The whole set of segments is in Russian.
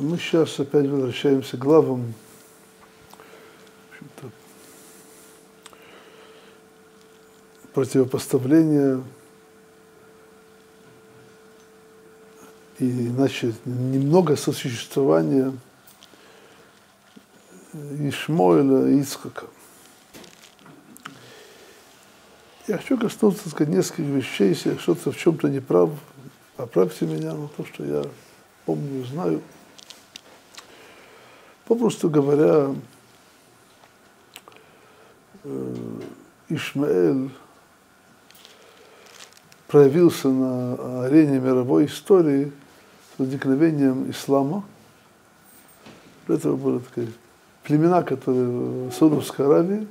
Мы сейчас опять возвращаемся к главам противопоставления и иначе немного сосуществования Ишмоэля и Ицхака. Я хочу коснуться, сказать, нескольких вещей, если я что-то в чем-то не прав, поправьте меня на то, что я помню, знаю. Попросту говоря, Ишмаэль проявился на арене мировой истории с возникновением ислама. До этого были такие племена, которые в Саудовской Аравии,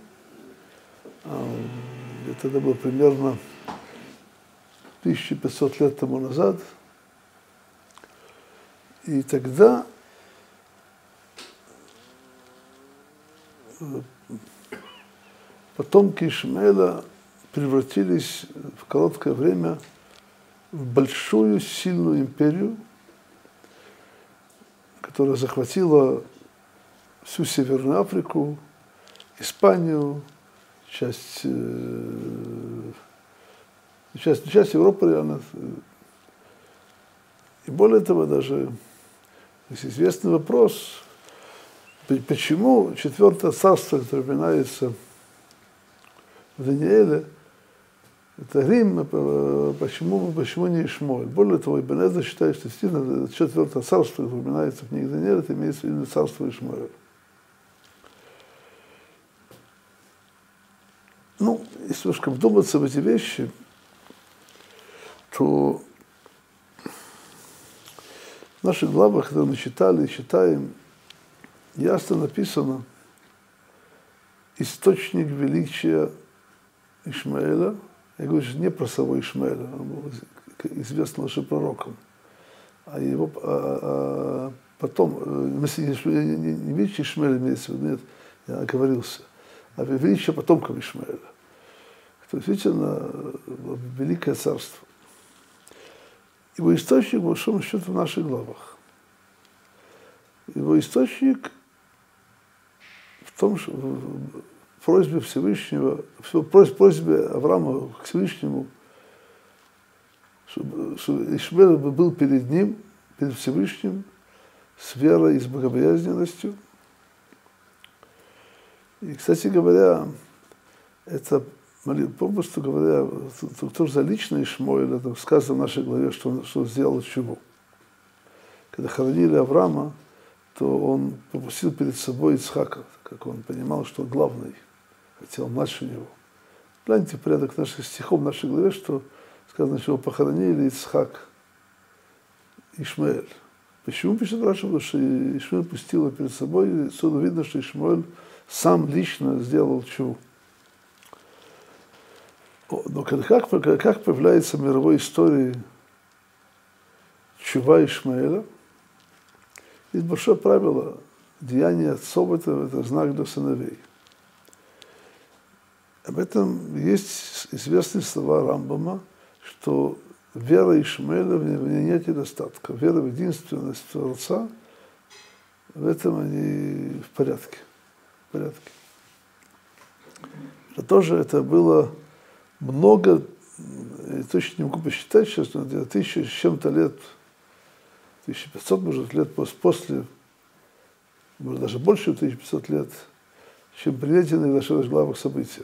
а, это было примерно 1500 лет тому назад. И тогда потомки Ишмаэля превратились в короткое время в большую сильную империю, которая захватила всю Северную Африку, Испанию, часть, э, часть, часть Европы, она, и более того, даже есть известный вопрос, почему четвертое царство, которое упоминается в Данииле, это Рим, э, почему, почему не Ишмоль. Более того, Ибн считает, что действительно четвертое царство, которое упоминается в книге Даниэля, это имеется в виду царство Ишмаэля. Ну, если немножко вдуматься в эти вещи, то в наших главах, которые мы читали и читаем, ясно написано источник величия Ишмаэля – я говорю сейчас не про самого Ишмаэля, он был известным лучше пророком, а его а, а, потом, э, не, не, не величие Ишмаэля имеется в виду, нет, я оговорился, а величие потомков Ишмаэля. То есть, действительно, великое царство. Его источник, по большому счету, в наших главах. Его источник в том, что просьбе Всевышнего, просьбе Авраама к Всевышнему, чтобы, чтобы был перед ним, перед Всевышним, с верой и с богобоязненностью. И, кстати говоря, это, попросту говоря, кто за лично Ишмоэль, это сказано в нашей главе, что он, что он сделал чего. Когда хоронили Авраама, то он пропустил перед собой Ицхака, как он понимал, что он главный – хотел младше него. Гляньте порядок наших стихов в нашей главе, что сказано, что его похоронили Ицхак, Ишмаэль. Почему пишет Раша? Потому что Ишмаэль пустил его перед собой, и отсюда видно, что Ишмаэль сам лично сделал чу. Но как, как появляется в мировой истории чува Ишмаэля? Есть большое правило. Деяние отцов это, это знак для сыновей. Об этом есть известные слова Рамбама, что вера Ишмаэля, в ней нет недостатка. Вера в единственность Творца, в этом они в порядке. В порядке. Это тоже это было много, я точно не могу посчитать сейчас, но где-то тысяча с чем-то лет, 1500, может, лет после, может, даже больше 1500 лет, чем приведенные в наших главах события.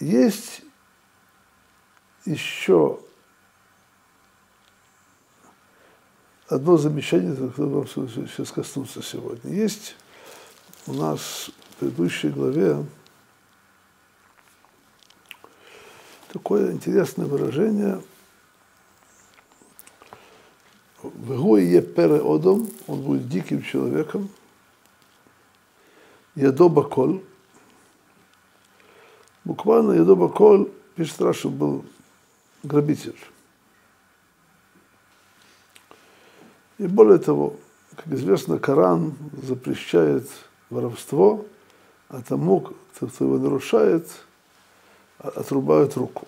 Есть еще одно замечание, которое вам сейчас коснуться сегодня. Есть у нас в предыдущей главе такое интересное выражение Вегой е пере одом, он будет диким человеком, ядоба коль, Буквально Ядоба Коль, пишет Раша, был грабитель. И более того, как известно, Коран запрещает воровство, а тому, кто, его нарушает, отрубают руку.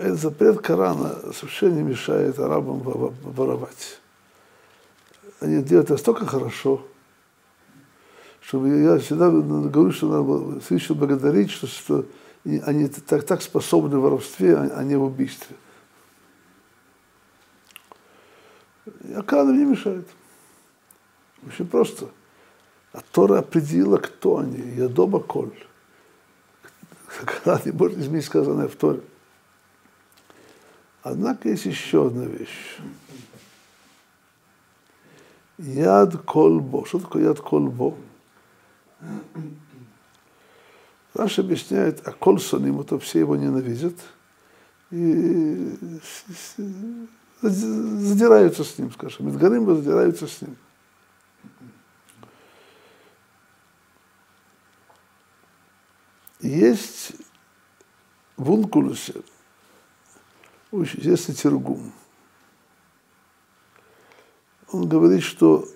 Этот запрет Корана совершенно не мешает арабам воровать. Они делают настолько хорошо, чтобы я всегда говорю, что надо свыше благодарить, что, что они так, так способны в воровстве, а, а не в убийстве. А Коран не мешает. Очень просто. А Тора определила, кто они. Я дома коль. Коран не может изменить сказанное в Торе. Однако есть еще одна вещь. Яд колбо. Что такое яд колбо? Раш объясняет, а колсоним, это все его ненавидят и задираются с ним, скажем. Медгарим задираются с ним. Есть в Ункулусе очень известный Тергум. Он говорит, что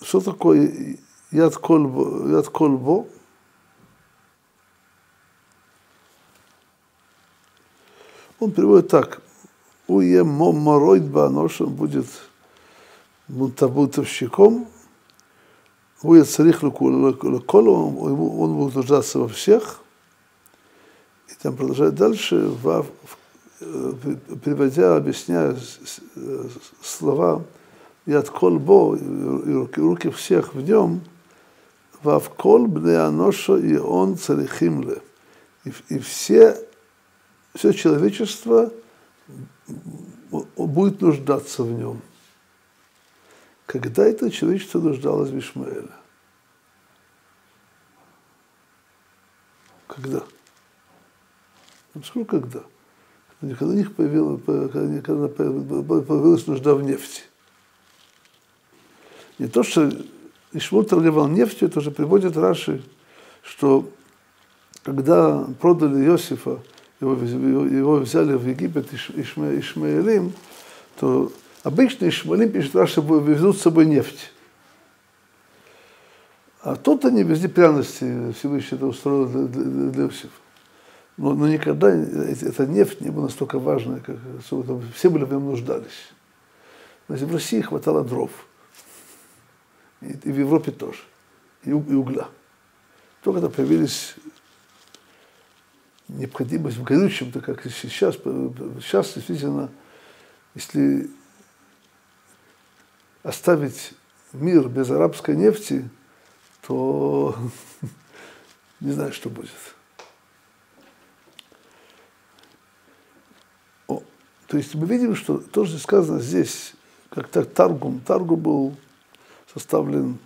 что такое яд кольбо, яд кольбо он приводит так. Уе моройд банош, он будет бунтовщиком, будет царих леколу, он будет нуждаться во всех. И там продолжает дальше, в, приводя, объясняя слова Яд Колбо, и руки всех в нем, Вавкол Бнеаноша и он царихимле. И все, все человечество будет нуждаться в нем. Когда это человечество нуждалось в Ишмаэле? Когда? Ну, сколько когда? Когда у них появилась, нужда в нефти. Не то, что Ишмуль торговал нефтью, это уже приводит Раши, что когда продали Иосифа, его, его взяли в Египет Ишма, Ишмаэлим, то обычно Ишмаэлим, пишет Раши, везут с собой нефть. А тут они везли пряности, Всевышний это устроил для, для, для Иосифа. Но, но никогда эта нефть не была настолько важная, как все были в нем нуждались. В России хватало дров и, и в Европе тоже, и, и угля. Только когда появились необходимость в горючем, то как сейчас, сейчас действительно, если оставить мир без арабской нефти, то не знаю, что будет. О, то есть мы видим, что то, что сказано здесь, как так Таргум, Таргум был составлен,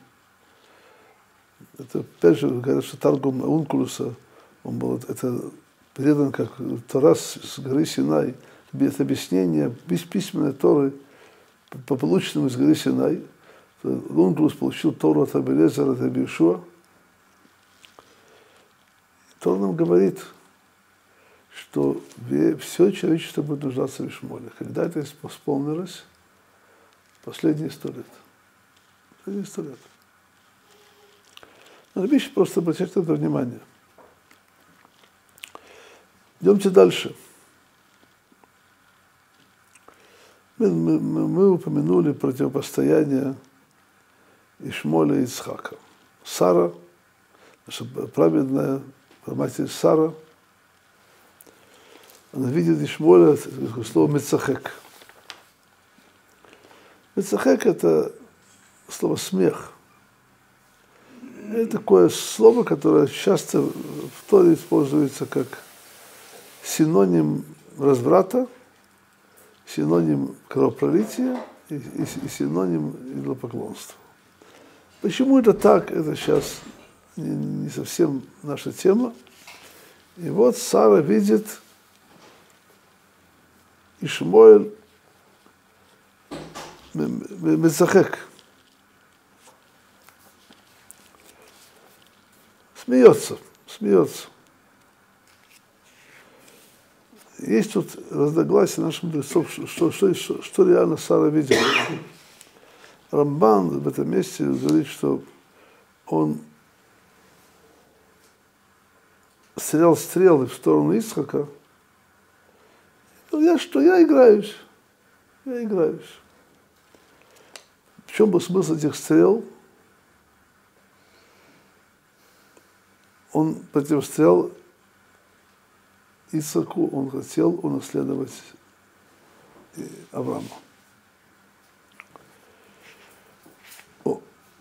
это опять же говорят, что Таргум Ункулуса, он был, это передан как Тарас с горы Синай, это объяснение письменной Торы, по полученному из горы Синай. Ункулус получил Тору от Абелезера, от Абишуа. Тор нам говорит, что все человечество будет нуждаться в Ишмоле. Когда это исполнилось? Последние сто лет. Один сто лет. Надо вещи просто обратить на это внимание. Идемте дальше. Мы, мы, мы упомянули противопостояние Ишмоля и Ицхака. Сара, наша праведная матерь Сара, она видит Ишмоля, слово Мецахек. Мецахек – это слово смех. Это такое слово, которое часто в Торе используется как синоним разврата, синоним кровопролития и, и, и синоним идолопоклонства. Почему это так, это сейчас не, не совсем наша тема. И вот Сара видит Ишмоэль Мецахек – Смеется, смеется. Есть тут разногласия наших мудрецов, что, что, что, что реально Сара видела. Рамбан в этом месте говорит, что он стрелял стрелы в сторону Исхака, я что, я играюсь. Я играюсь. В чем был смысл этих стрел? Он противостоял Исаку, он хотел унаследовать Авраама.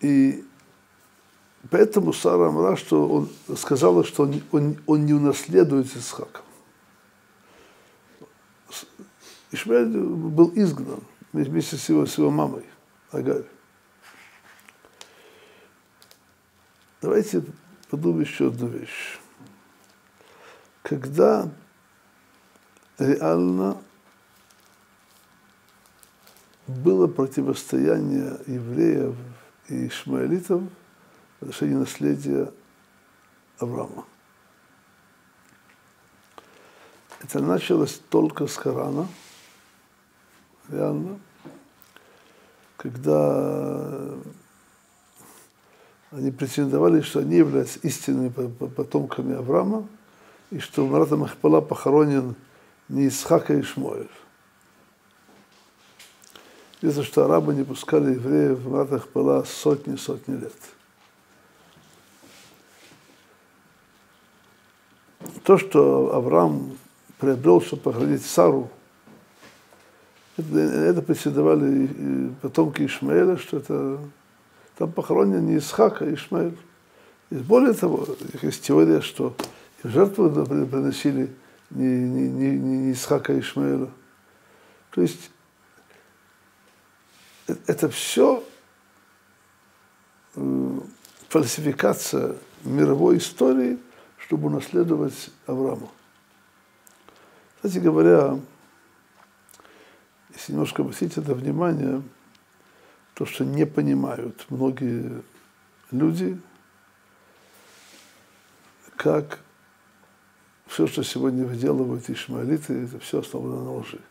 И поэтому Сара Амра, что он сказала, что он, он, он не унаследует Исхака. Ишмаэль был изгнан вместе с его, с его мамой, Агарь. Давайте подумаем еще одну вещь. Когда реально было противостояние евреев и ишмаэлитов в отношении наследия Авраама. Это началось только с Корана, реально, когда они претендовали, что они являются истинными потомками Авраама, и что Марата Махпала похоронен не Исхака и Ишмоэль. Известно, что арабы не пускали евреев в Марата Махпала сотни-сотни лет. То, что Авраам приобрел, чтобы похоронить Сару, это, это преследовали потомки Ишмаэля, что это там похоронен не Исхак, а Ишмаэль. И более того, есть теория, что жертву приносили не, не, не, не Исхака, а Ишмаэля. То есть э, это все э, фальсификация мировой истории, чтобы унаследовать Авраама. Кстати говоря, если немножко обратить это внимание, то, что не понимают многие люди, как все, что сегодня выделывают ишмаэлиты, это все основано на лжи.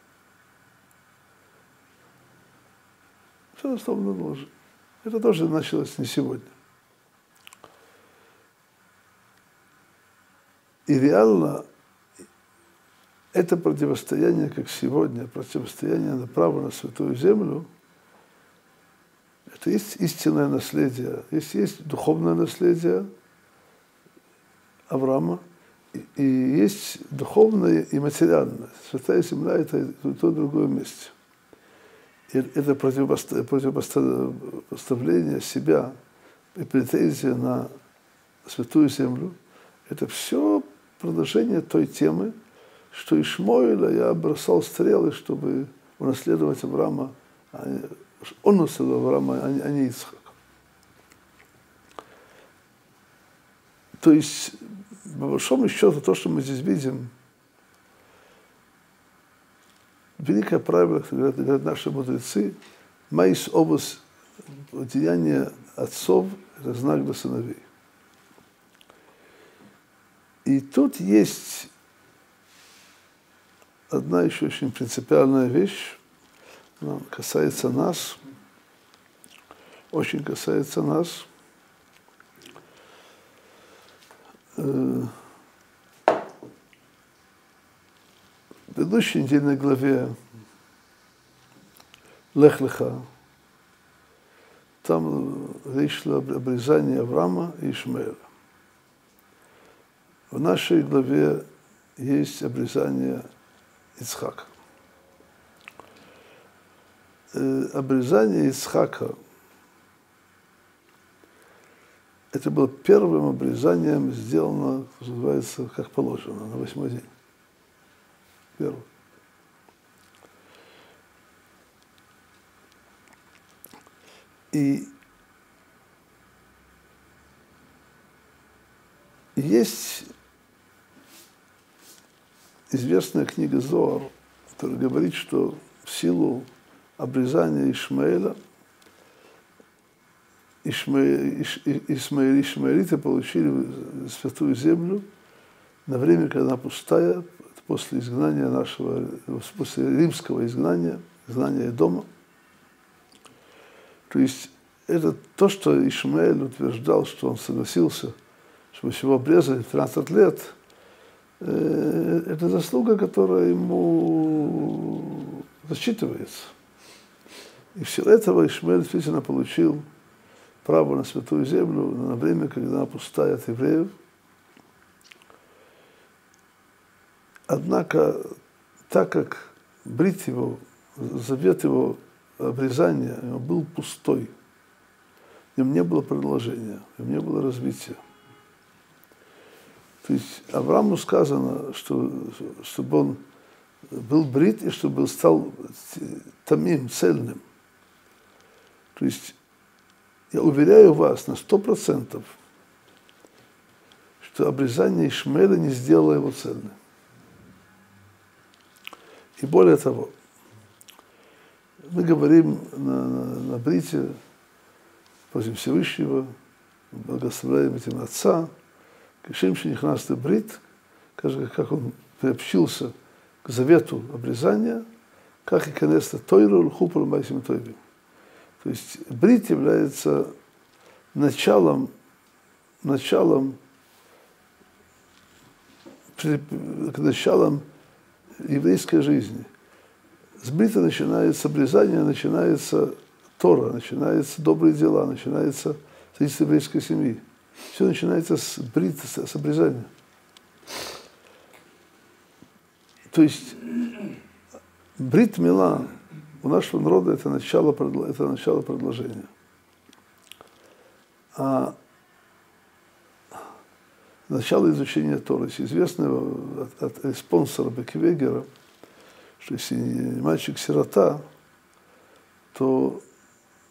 Все основано на лжи. Это тоже началось не сегодня. И реально это противостояние, как сегодня, противостояние на право на святую землю, это есть истинное наследие, есть, есть духовное наследие Авраама, и, и есть духовное и материальное. Святая земля – это и то, другое вместе. И это противопоставление себя и претензия на святую землю – это все продолжение той темы, что Ишмоиля я бросал стрелы, чтобы унаследовать Авраама. Он наследовал Авраама, а не Ицхак. То есть, по большому счету, то, что мы здесь видим, великое правило, как говорят, говорят наши мудрецы, Маис обус деяния отцов – это знак для сыновей. И тут есть одна еще очень принципиальная вещь, она касается нас, очень касается нас. Э, в предыдущей недельной главе Лех Леха, там речь шла об обрезании Авраама и Ишмаэля. В нашей главе есть обрезание Ицхака. Э, обрезание Ицхака это было первым обрезанием сделано, называется, как положено, на восьмой день. Первым. И есть известная книга Зоар, которая говорит, что в силу обрезания Ишмаэля Ишмаэль, Ишмаэль, Ишмаэлиты получили святую землю на время, когда она пустая, после изгнания нашего, после римского изгнания, изгнания дома. То есть это то, что Ишмаэль утверждал, что он согласился, чтобы его обрезали 13 лет – это заслуга, которая ему засчитывается. И все этого Ишмаэль действительно получил право на святую землю на время, когда она пустая от евреев. Однако, так как брить его, завет его обрезания был пустой, в нем не было продолжения, в нем не было развития. То есть Аврааму сказано, что, чтобы он был брит и чтобы стал тамим, цельным. То есть я уверяю вас на сто процентов, что обрезание Ишмаэля не сделало его цельным. И более того, мы говорим на, на, на брите, просим Всевышнего, благословляем этим Отца, Кишим Шинихнасты Брит, как он приобщился к завету обрезания, как и конец Тойру Лхупру Майсим Тойвим. То есть брит является началом, началом, началом еврейской жизни. С брита начинается обрезание, начинается Тора, начинаются добрые дела, начинается строительство еврейской семьи. Все начинается с брита, с обрезания. То есть брит мила у нашего народа это начало, это начало предложения. А начало изучения Торы, известного от, от спонсора Беквегера, что если мальчик-сирота, то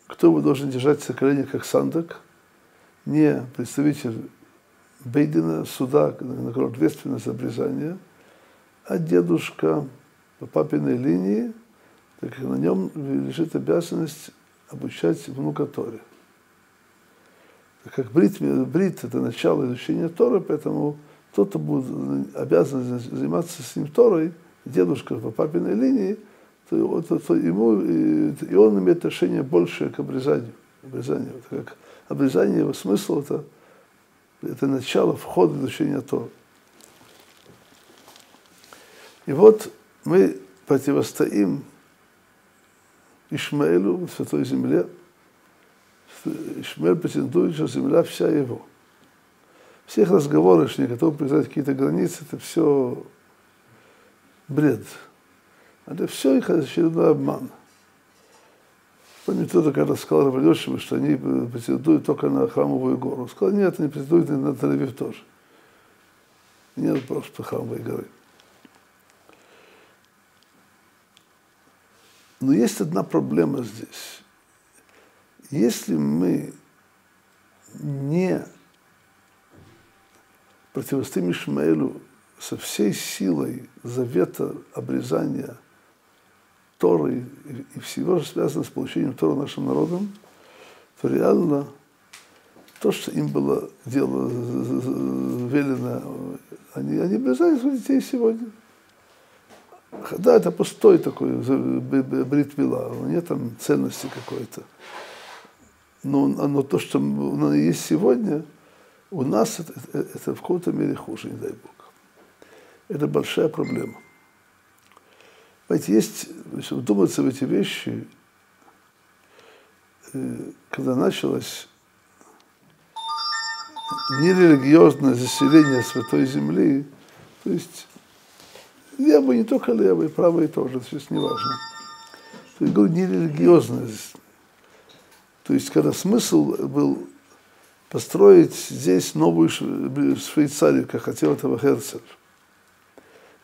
кто его должен держать коленях, как сандак, не представитель Бейдена, суда, на котором ответственность за обрезание, а дедушка по папиной линии, так как на нем лежит обязанность обучать внука Торе. Так как брит, брит – это начало изучения Торы, поэтому тот, кто будет обязан заниматься с ним Торой, дедушка по папиной линии, то, то, то ему, и, и он имеет отношение большее к обрезанию. обрезанию. Так как обрезание, его смысл – это, это начало входа в изучение Торы. И вот мы противостоим Ишмаэлю Святой Земле. Ишмаэль претендует, что земля вся его. Всех разговоры, что не готовы признать какие-то границы, это все бред. Это все их очередной обман. Помните, кто-то когда сказал Рабелешеву, что они претендуют только на храмовую гору. Он сказал, нет, они претендуют на Тель-Авив тоже. Нет просто храмовой горы. Но есть одна проблема здесь. Если мы не противостоим Ишмаэлю со всей силой завета обрезания Торы и всего, что связано с получением Тора нашим народом, то реально то, что им было дело велено, они, они обрезали своих детей сегодня. Да, это пустой такой бритвила, нет там ценности какой-то. Но, но то, что есть сегодня, у нас это, это в какой-то мере хуже, не дай Бог. Это большая проблема. Знаете, есть, если вдуматься в эти вещи, э, когда началось нерелигиозное заселение Святой Земли, то есть Левый, не только левый, правый тоже, сейчас не важно. То есть, говорю, нерелигиозность. То есть, когда смысл был построить здесь новую Швейцарию, как хотел этого Херцель.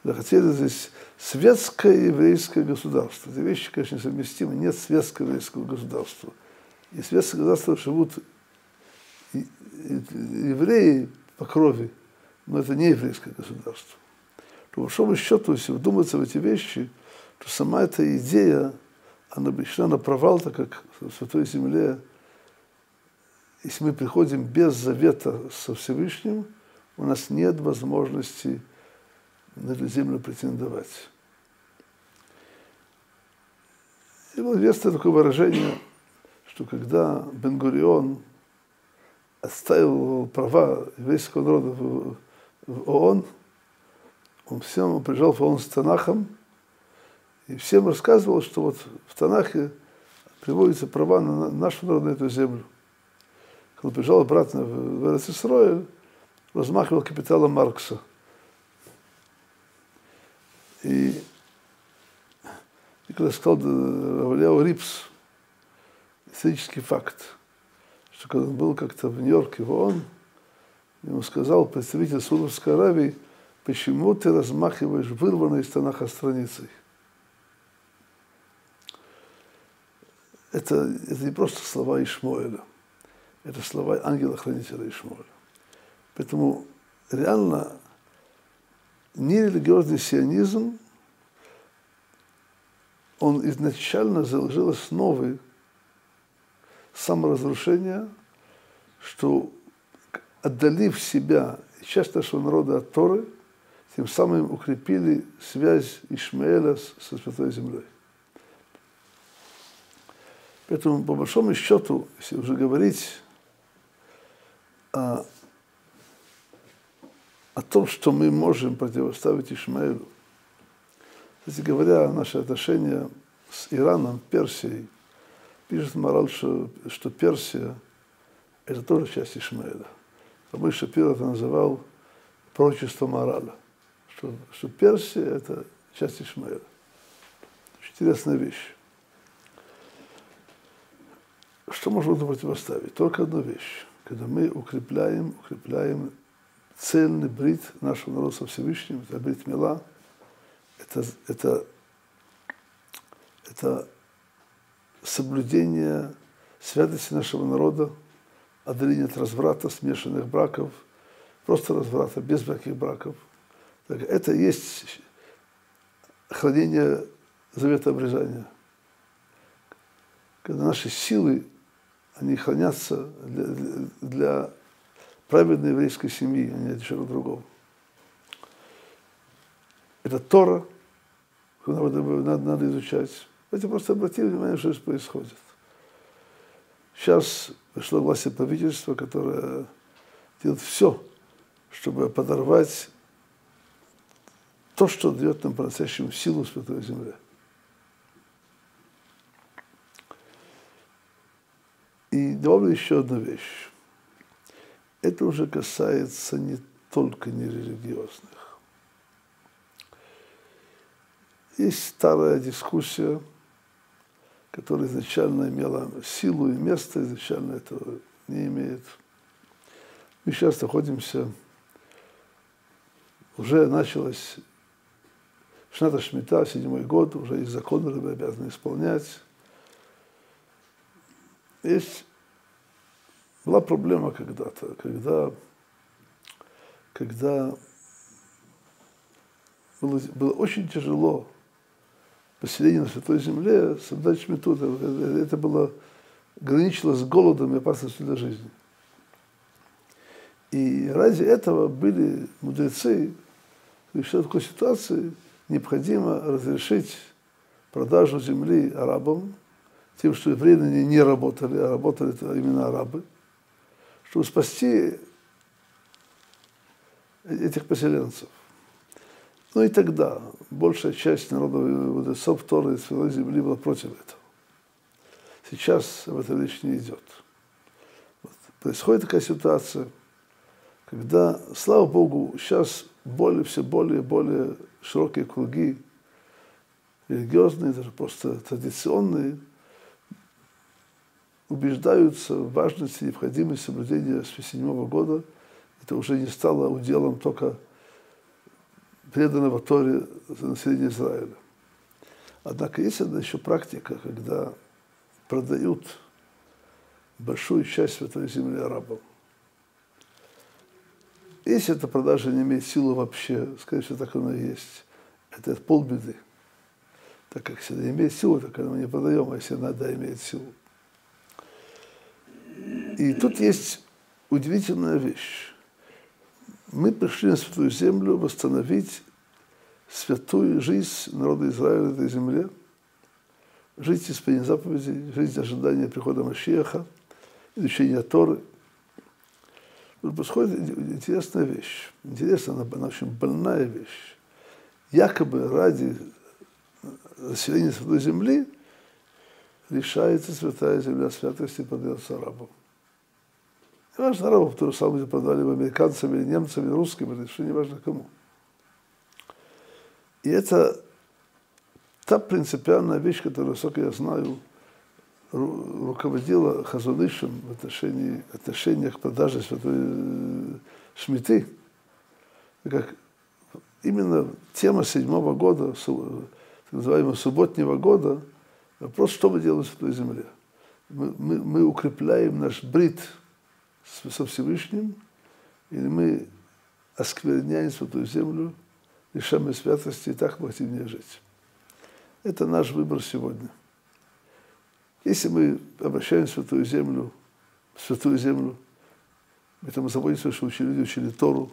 Да, хотели здесь светское еврейское государство. Эти вещи, конечно, несовместимы. Нет светского еврейского государства. И светское государство живут евреи по крови, но это не еврейское государство по большому счету, если вдуматься в эти вещи, то сама эта идея, она пришла на провал, так как в Святой Земле, если мы приходим без завета со Всевышним, у нас нет возможности на эту землю претендовать. И было известно такое выражение, что когда Бен-Гурион оставил права еврейского народа в, в ООН, он всем приезжал он с Танахом, и всем рассказывал, что вот в Танахе приводятся права на нашу народ на эту землю. Когда он приезжал обратно в, в Эрцисроэль, размахивал капиталом Маркса. И, когда сказал Равляу Рипс, исторический факт, что когда он был как-то в Нью-Йорке, в ему сказал представитель Саудовской Аравии, почему ты размахиваешь вырванной из Танаха страницей? Это, это не просто слова Ишмоэля, это слова ангела-хранителя Ишмоэля. Поэтому реально нерелигиозный сионизм, он изначально заложил основы саморазрушения, что отдалив себя часть нашего народа от Торы, тем самым укрепили связь Ишмаэля со Святой Землей. Поэтому, по большому счету, если уже говорить о, о том, что мы можем противоставить Ишмаэлю, кстати говоря, наши отношения с Ираном, Персией, пишет Мораль, что, что Персия – это тоже часть Ишмаэля. Рабы Шапир это называл пророчество мораля, что, что Персия – это часть Ишмаэля. Интересная вещь. Что можно противоставить? Только одну вещь. Когда мы укрепляем, укрепляем цельный брит нашего народа со Всевышним, это брит мила, это, это, это соблюдение святости нашего народа, отдаление от разврата, смешанных браков, просто разврата, без всяких браков. Так, это есть хранение завета обрезания. Когда наши силы они хранятся для, для, праведной еврейской семьи, а не для чего другого. Это Тора, надо, надо, надо изучать. Давайте просто обратили внимание, что здесь происходит. Сейчас пришло власти правительства, которое делает все, чтобы подорвать то, что дает нам по-настоящему силу Святой Земле. И добавлю еще одну вещь. Это уже касается не только нерелигиозных. Есть старая дискуссия, которая изначально имела силу и место, изначально этого не имеет. Мы сейчас находимся, уже началось Шната Шмита, седьмой год, уже есть законы, которые мы обязаны исполнять. Есть, была проблема когда-то, когда, когда было, было очень тяжело поселение на Святой Земле соблюдать шмиту. Это, было, граничило с голодом и опасностью для жизни. И ради этого были мудрецы, что в такой ситуации необходимо разрешить продажу земли арабам, тем, что евреи не работали, а работали именно арабы, чтобы спасти этих поселенцев. Ну и тогда большая часть народа мудрецов Торы и Святой Земли была против этого. Сейчас об этом речь не идет. Вот. Происходит такая ситуация, когда, слава Богу, сейчас более, все более и более широкие круги, религиозные, даже просто традиционные, убеждаются в важности и необходимости соблюдения с 1957 года. Это уже не стало уделом только преданного Торе населения Израиля. Однако есть одна еще практика, когда продают большую часть Святой Земли арабам. Если эта продажа не имеет силы вообще, скорее всего, так оно и есть. Это полбеды. Так как если она имеет силу, так мы не продаем, а если она да, имеет силу. И тут есть удивительная вещь. Мы пришли на Святую Землю восстановить святую жизнь народа Израиля на этой земле, жить исполнение заповедей, жить ожидания прихода Машеха, изучения Торы. Тут происходит интересная вещь. Интересная, она, она очень больная вещь. якобы ради населения Святой Земли лишается Святая Земля святости подается арабам. Важно, арабов, то же самое продали американцам или немцам, или русским, это еще не важно кому. И это та принципиальная вещь, которую, насколько я знаю, руководила Хазунышем в отношении, отношениях продажи святой э, Шмиты, как именно тема седьмого года, так называемого субботнего года, вопрос, что мы делаем в Святой Земле. Мы, мы, мы укрепляем наш брит со Всевышним, или мы оскверняем Святую Землю, лишаем святости, и так мы хотим не жить. Это наш выбор сегодня. Если мы обращаем Святую Землю, Святую Землю, мы там заботимся, что учили люди, учили Тору,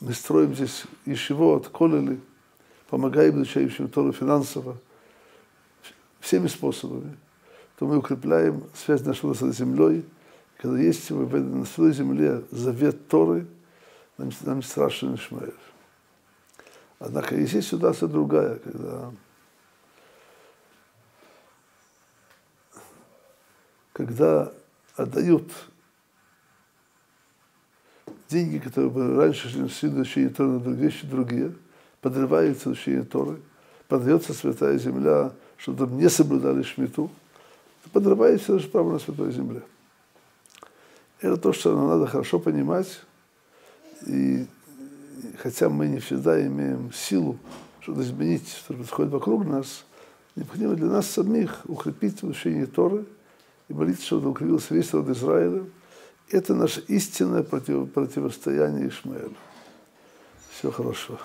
мы строим здесь ешево, отколили, помогаем изучающим Тору финансово, всеми способами, то мы укрепляем связь нашего с землей. Когда есть на своей земле завет Торы, нам, нам страшно Ишмаэль. Однако есть ситуация другая, когда когда отдают деньги, которые были раньше шли на учение Торы, на другие вещи другие, подрывается учение Торы, продается святая земля, чтобы не соблюдали шмиту, подрывается даже право на святой земле. Это то, что надо хорошо понимать, и хотя мы не всегда имеем силу что-то изменить, что происходит вокруг нас, необходимо для нас самих укрепить учение Торы – и молиться, чтобы укрепился весь народ Израиля. Это наше истинное против, противостояние Ишмаэлю. Всего хорошего.